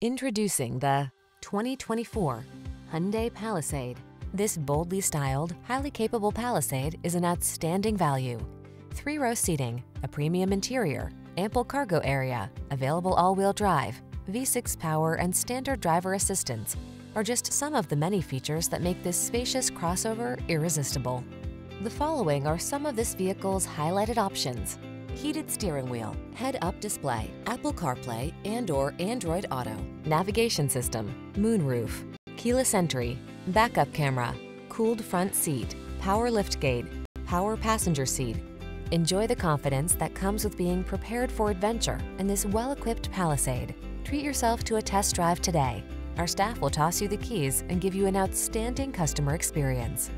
Introducing the 2024 Hyundai Palisade. This boldly styled, highly capable Palisade is an outstanding value. Three-row seating, a premium interior, ample cargo area, available all-wheel drive, V6 power and standard driver assistance are just some of the many features that make this spacious crossover irresistible. The following are some of this vehicle's highlighted options heated steering wheel, head-up display, Apple CarPlay and or Android Auto, navigation system, moonroof, keyless entry, backup camera, cooled front seat, power liftgate, power passenger seat. Enjoy the confidence that comes with being prepared for adventure in this well-equipped Palisade. Treat yourself to a test drive today. Our staff will toss you the keys and give you an outstanding customer experience.